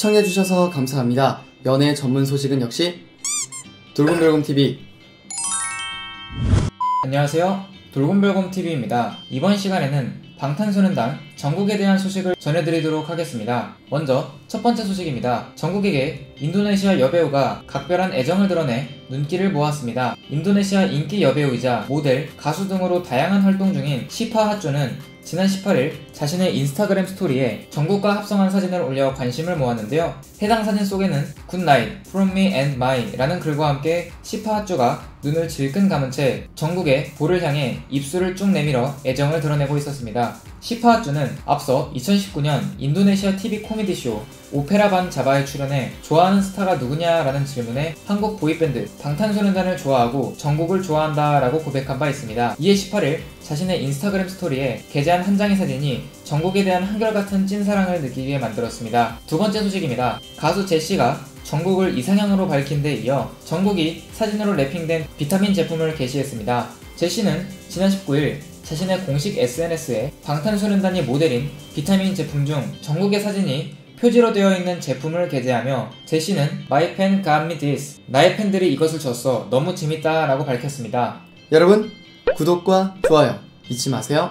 시청해주셔서 감사합니다. 연애 전문 소식은 역시 돌곰별곰TV 안녕하세요. 돌곰별곰TV입니다. 이번 시간에는 방탄소년단 전국에 대한 소식을 전해드리도록 하겠습니다. 먼저 첫 번째 소식입니다. 전국에게 인도네시아 여배우가 각별한 애정을 드러내 눈길을 모았습니다. 인도네시아 인기 여배우이자 모델, 가수 등으로 다양한 활동 중인 시파 핫조는 지난 18일 자신의 인스타그램 스토리에 전국과 합성한 사진을 올려 관심을 모았는데요. 해당 사진 속에는 good night, me and my 라는 글과 함께 시파 하주가 눈을 질끈 감은 채 정국의 볼을 향해 입술을 쭉 내밀어 애정을 드러내고 있었습니다. 시파 하주는 앞서 2019년 인도네시아 TV 코미디쇼 오페라 반 자바에 출연해 좋아하는 스타가 누구냐라는 질문에 한국 보이밴드 방탄소년단을 좋아하고 정국을 좋아한다라고 고백한 바 있습니다. 이에 18일 자신의 인스타그램 스토리에 게재한 한 장의 사진이 전국에 대한 한결같은 찐사랑을 느끼게 만들었습니다. 두 번째 소식입니다. 가수 제시가 전국을 이상향으로 밝힌 데 이어 전국이 사진으로 랩핑된 비타민 제품을 게시했습니다. 제시는 지난 19일 자신의 공식 SNS에 방탄소년단이 모델인 비타민 제품 중 전국의 사진이 표지로 되어 있는 제품을 게재하며 제시는 My pen got me this 나의 팬들이 이것을 줬어 너무 재밌다 라고 밝혔습니다. 여러분 구독과 좋아요 잊지 마세요.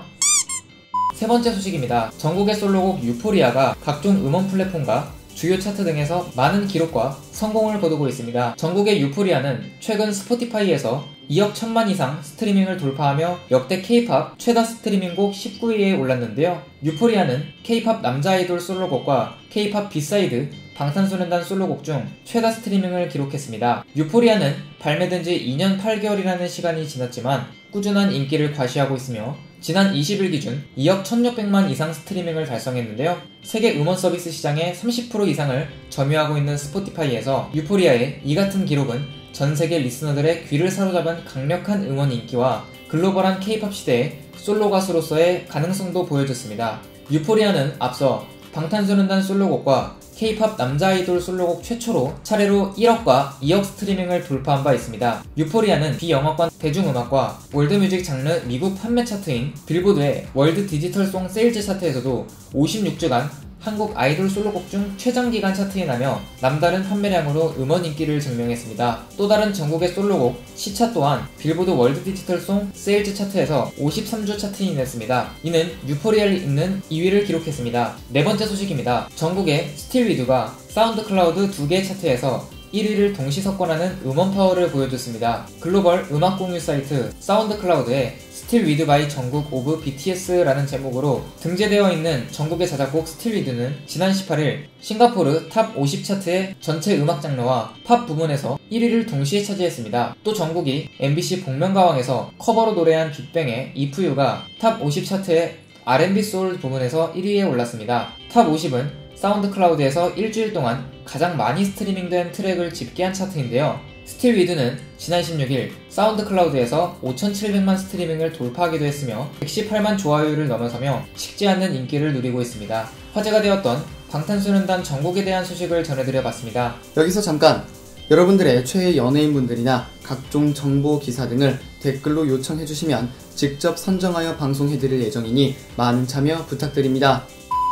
세 번째 소식입니다. 정국의 솔로곡 유포리아가 각종 음원 플랫폼과 주요 차트 등에서 많은 기록과 성공을 거두고 있습니다. 정국의 유포리아는 최근 스포티파이에서 2억 1000만 이상 스트리밍을 돌파하며 역대 K-팝 최다 스트리밍곡 19위에 올랐는데요. 유포리아는 K-팝 남자 아이돌 솔로곡과 K-팝 B-side 방탄소년단 솔로곡 중 최다 스트리밍을 기록했습니다. 유포리아는 발매된 지 2년 8개월이라는 시간이 지났지만 꾸준한 인기를 과시하고 있으며 지난 20일 기준 2억 1600만 이상 스트리밍을 달성했는데요. 세계 음원 서비스 시장의 30% 이상을 점유하고 있는 스포티파이에서 유포리아의 이 같은 기록은 전 세계 listener들의 귀를 사로잡은 강력한 음원 인기와 글로벌한 케이팝 시대의 솔로 가수로서의 가능성도 보여줬습니다. 유포리아는 앞서 방탄소년단 솔로곡과 K-팝 남자 아이돌 솔로곡 최초로 차례로 1억과 2억 스트리밍을 돌파한 바 있습니다. 유포리아는 비영어권 대중음악과 월드뮤직 장르 미국 판매 차트인 빌보드의 World Digital Song Sales 차트에서도 56주간 한국 아이돌 솔로곡 중 최장기간 차트인하며 남다른 판매량으로 음원 인기를 증명했습니다. 또 다른 정국의 솔로곡 시차 또한 빌보드 World Digital Song Sales 차트에서 53주 차트인 해냈습니다. 이는 Euphoria를 잇는 2위를 기록했습니다. 네 번째 소식입니다. 정국의 Still With You가 사운드 클라우드 두 개 차트에서 1위를 동시 석권하는 음원 파워를 보여줬습니다. 글로벌 음악 공유 사이트 사운드 클라우드에 스틸 위드 바이 전국 오브 BTS라는 제목으로 등재되어 있는 정국의 자작곡 Still With You는 지난 18일 싱가포르 Top 50 차트의 전체 음악 장르와 팝 부문에서 1위를 동시에 차지했습니다. 또 정국이 MBC 복면가왕에서 커버로 노래한 빅뱅의 If You가 Top 50 차트의 R&B soul 부문에서 1위에 올랐습니다. Top 50은 사운드 클라우드에서 일주일 동안 가장 많이 스트리밍된 트랙을 집계한 차트인데요. Still With You는 지난 16일 사운드 클라우드에서 5,700만 스트리밍을 돌파하기도 했으며 118만 좋아요를 넘어서며 식지 않는 인기를 누리고 있습니다. 화제가 되었던 방탄소년단 정국에 대한 소식을 전해드려 봤습니다. 여기서 잠깐 여러분들의 최애 연예인분들이나 각종 정보 기사 등을 댓글로 요청해 주시면 직접 선정하여 방송해 드릴 예정이니 많은 참여 부탁드립니다.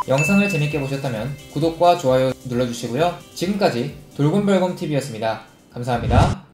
영상을 재밌게 보셨다면 구독과 좋아요 눌러주시고요. 지금까지 돌곰별곰TV였습니다. 감사합니다.